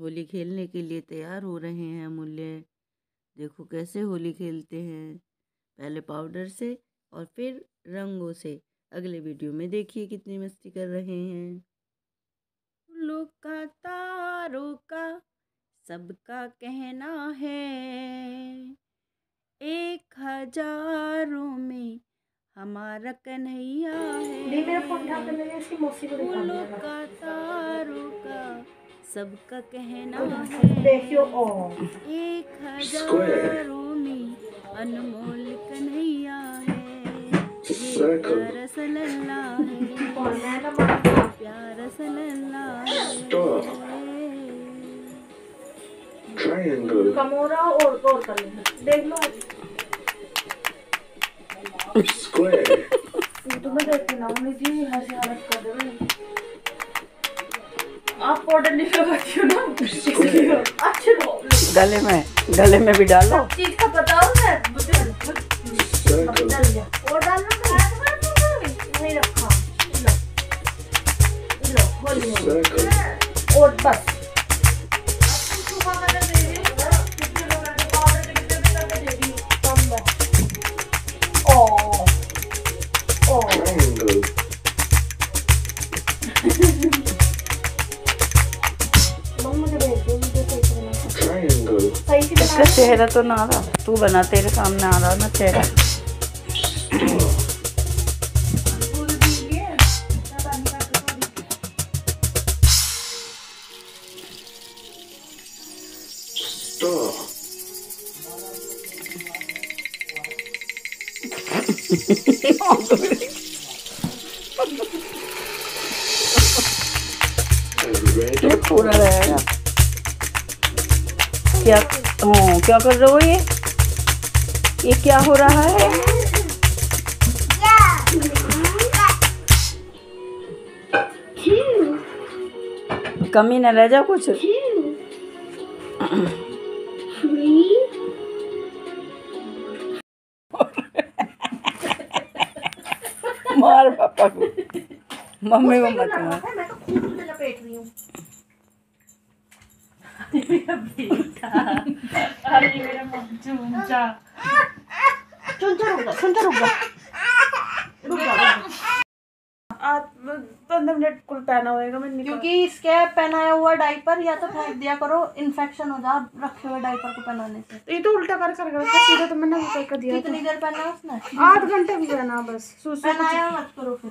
होली खेलने के लिए तैयार हो रहे हैं अमूल्य। देखो कैसे होली खेलते हैं। पहले पाउडर से और फिर रंगों से। अगले वीडियो में देखिए कितनी मस्ती कर रहे हैं। लोग का तारों का सबका कहना है। एक हज़ारों में हमारा कन्हैया है। फूलों का तारों का सबका कहना है। एक हज़ारों में अनमोल कन्हैया है। ये प्यारा सलल्ला है। प्यारा है। कमोरा और और कर लेना। देख लो। Square. तुम्हें देखती ना उन्हें जी हर हालत कर दे। आप पाउडर नहीं लगाती हो ना अच्छे गले में गले में भी डालो। चीज़ का पता हो मुझे Circle. डाल दिया और डालना नहीं रखा. और बस। इसका चेहरा तो ना रहा तू बना तेरे सामने आ रहा ना चेहरा। ये पूरा रहेगा। क्या हाँ क्या कर रहे हो ये? ये क्या हो रहा है? कमी न रह जा कुछ। मार पापा को। मम्मी को मत मार। मैं लपेट रही हूँ। चुनचा रुक जा चुनचा रुक जा। रुक जा, रुक जा। आज पंद्रह मिनट कुल पहना होएगा मैं क्योंकि इसके पहनाया हुआ डाइपर या तो फेंक दिया करो इन्फेक्शन हो जा रखे हुए डाइपर को पहनाने से। ये तो उल्टा कर कर रखा सीधा तो मैंने कर दिया कितनी देर पहना उसने? आठ घंटे भी पहना बस। पहनाया मत करो फिर।